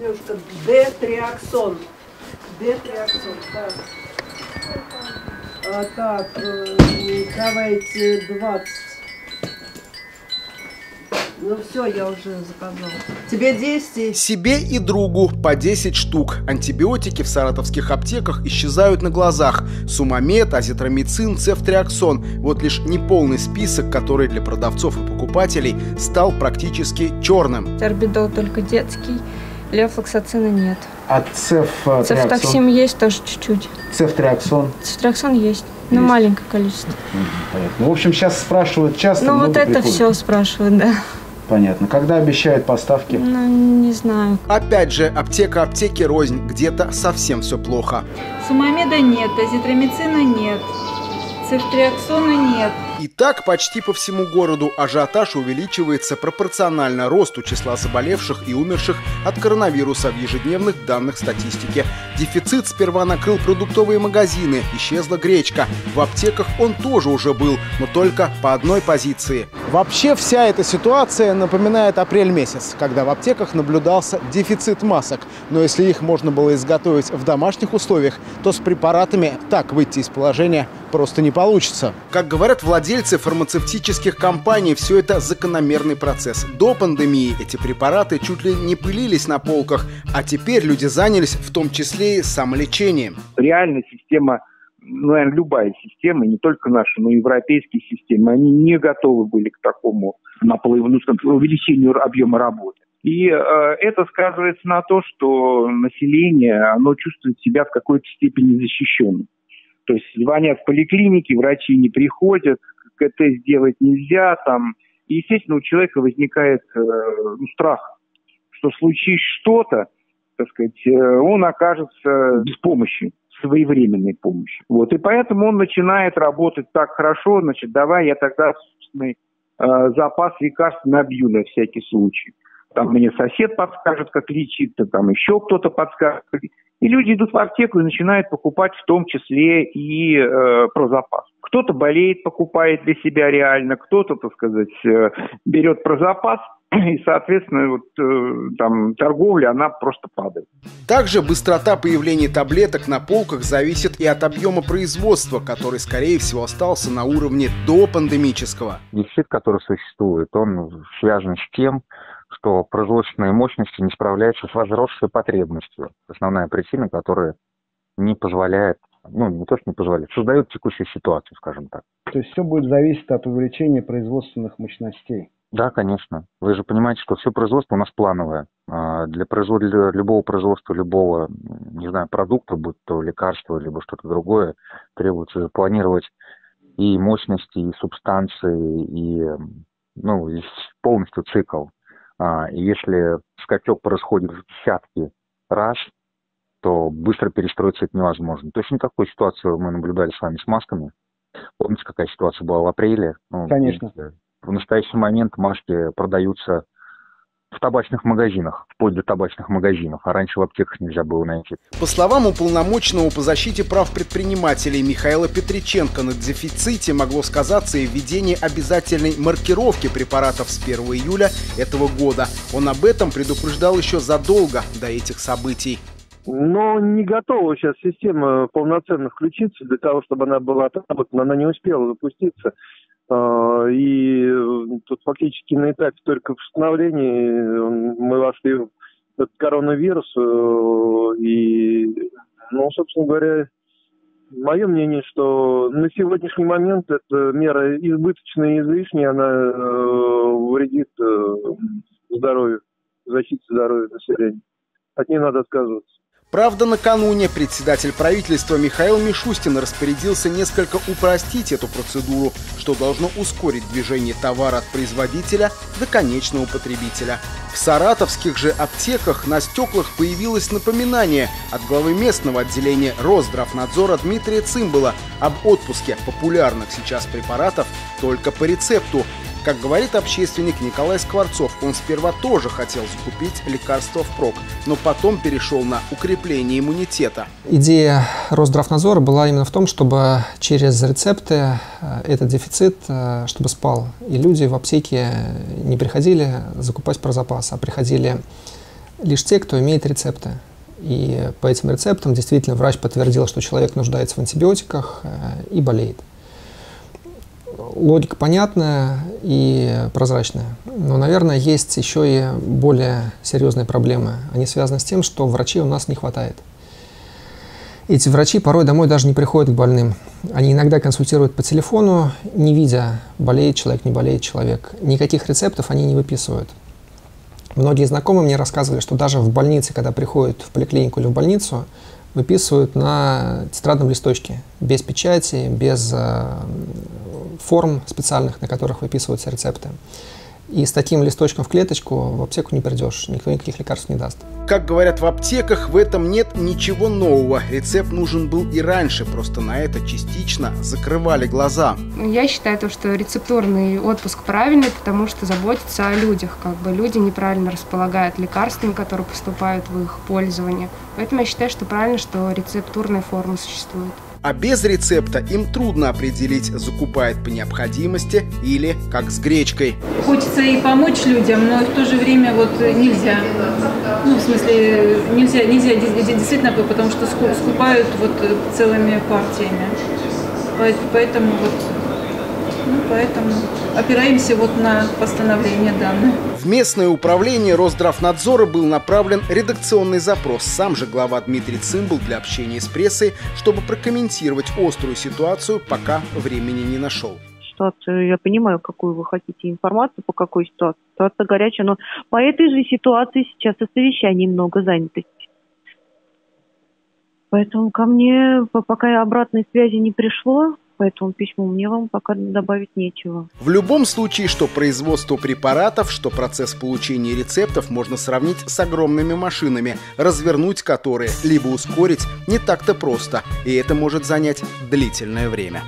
Девушка, Д-триаксон. Д-триаксон, так. А, так, э, давайте 20. Ну все, я уже заказала. Тебе 10. Себе и другу по 10 штук. Антибиотики в саратовских аптеках исчезают на глазах. Сумамед, азитромицин, цефтриаксон. Вот лишь неполный список, который для продавцов и покупателей стал практически черным. Орбидол только детский, левофлоксацина нет. А цеф... Цефтоксим есть тоже чуть-чуть. Цефтриаксон. Цефтриаксон есть, но Есть. маленькое количество. Понятно. Ну, в общем, сейчас спрашивают часто. Ну вот это приходит. все спрашивают, да. Понятно. Когда обещают поставки? Ну, не знаю. Опять же, аптека аптеки рознь. Где-то совсем все плохо. Сумамеда нет, азитромицина нет, цефтриаксона нет. И так почти по всему городу ажиотаж увеличивается пропорционально росту числа заболевших и умерших от коронавируса в ежедневных данных статистики. Дефицит сперва накрыл продуктовые магазины, исчезла гречка. В аптеках он тоже уже был, но только по одной позиции. Вообще вся эта ситуация напоминает апрель месяц, когда в аптеках наблюдался дефицит масок. Но если их можно было изготовить в домашних условиях, то с препаратами так выйти из положения просто не получится. Как говорят владельцы фармацевтических компаний, все это закономерный процесс. До пандемии эти препараты чуть ли не пылились на полках, а теперь люди занялись в том числе и самолечением. реально система, наверное, любая система, не только наша, но и европейские системы, они не готовы были к такому наплыву, ну, скажем, увеличению объема работы. И э, это сказывается на то, что население, оно чувствует себя в какой-то степени защищенным. То есть звонят в поликлиники, врачи не приходят, КТ сделать нельзя, там. И, естественно, у человека возникает э, ну, страх, что случись что-то, так сказать, э, он окажется без помощи, своевременной помощи. Вот, и поэтому он начинает работать так хорошо, значит, давай я тогда собственный э, запас лекарств набью на всякий случай. Там мне сосед подскажет, как лечиться, там еще кто-то подскажет. И люди идут в аптеку и начинают покупать в том числе и э, про запас. Кто-то болеет, покупает для себя реально, кто-то, так сказать, э, берет про запас, и, соответственно, вот э, там торговля, она просто падает. Также быстрота появления таблеток на полках зависит и от объема производства, который, скорее всего, остался на уровне до пандемического. Дефицит, который существует, он связан с тем, что производственные мощности не справляются с возросшей потребностью. Основная причина, которая не позволяет, ну, не то, что не позволяет, создает текущую ситуацию, скажем так. То есть все будет зависеть от увеличения производственных мощностей. Да, конечно. Вы же понимаете, что все производство у нас плановое. А, Для, производ... для любого производства, любого, не знаю, продукта, будь то лекарство, либо что-то другое, требуется запланировать и мощности, и субстанции, и, ну, полностью цикл. А, если скачок происходит в десятки раз, то быстро перестроиться это невозможно. Точно такую ситуацию мы наблюдали с вами с масками. Помните, какая ситуация была в апреле? Ну, Конечно. видите, В настоящий момент маски продаются в табачных магазинах, вплоть до табачных магазинов, а раньше в аптеках нельзя было найти. По словам уполномоченного по защите прав предпринимателей Михаила Петриченко, на дефиците могло сказаться и введение обязательной маркировки препаратов с 1 июля этого года. Он об этом предупреждал еще задолго до этих событий. Но не готова сейчас система полноценно включиться для того, чтобы она была отработана. Она не успела запуститься. А, И э, тут фактически на этапе только восстановления э, мы вошли в этот коронавирус. э, И, ну, собственно говоря, мое мнение, что на сегодняшний момент эта мера избыточная и излишняя, она вредит здоровью, защите здоровья населения. От нее надо отказываться. Правда, накануне председатель правительства Михаил Мишустин распорядился несколько упростить эту процедуру, что должно ускорить движение товара от производителя до конечного потребителя. В саратовских же аптеках на стеклах появилось напоминание от главы местного отделения Росздравнадзора Дмитрия Цымбала об отпуске популярных сейчас препаратов только по рецепту. Как говорит общественник Николай Скворцов, он сперва тоже хотел закупить лекарство впрок, но потом перешел на укрепление иммунитета. Идея Росздравнадзора была именно в том, чтобы через рецепты э, этот дефицит, э, чтобы спал. И люди в аптеке не приходили закупать про запас, а приходили лишь те, кто имеет рецепты. И по этим рецептам действительно врач подтвердил, что человек нуждается в антибиотиках э, и болеет. Логика понятная и прозрачная. Но, наверное, есть еще и более серьезные проблемы. Они связаны с тем, что врачей у нас не хватает. Эти врачи порой домой даже не приходят к больным. Они иногда консультируют по телефону, не видя, болеет человек, не болеет человек. Никаких рецептов они не выписывают. Многие знакомые мне рассказывали, что даже в больнице, когда приходят в поликлинику или в больницу, выписывают на тетрадном листочке, без печати, без э, форм специальных, на которых выписываются рецепты. И с таким листочком в клеточку в аптеку не придешь, никто никаких лекарств не даст. Как говорят в аптеках, в этом нет ничего нового. Рецепт нужен был и раньше, просто на это частично закрывали глаза. Я считаю, то, что рецептурный отпуск правильный, потому что заботится о людях. Как бы люди неправильно располагают лекарствами, которые поступают в их пользование. Поэтому я считаю, что правильно, что рецептурная форма существует. А без рецепта им трудно определить, закупает по необходимости или как с гречкой. Хочется и помочь людям, но в то же время вот нельзя. Ну, в смысле, нельзя, нельзя действительно, потому что скупают вот целыми партиями. Поэтому вот ну, поэтому опираемся вот на постановление данных. В местное управление Росздравнадзора был направлен редакционный запрос. Сам же глава Дмитрий Цимбал для общения с прессой, чтобы прокомментировать острую ситуацию, пока времени не нашел ситуацию. Я понимаю, какую вы хотите информацию, по какой ситуации. Ситуация горячая, но по этой же ситуации сейчас и совещаний много занятости. Поэтому ко мне пока обратной связи не пришло, поэтому письму мне вам пока добавить нечего. В любом случае, что производство препаратов, что процесс получения рецептов можно сравнить с огромными машинами, развернуть которые, либо ускорить, не так-то просто, и это может занять длительное время.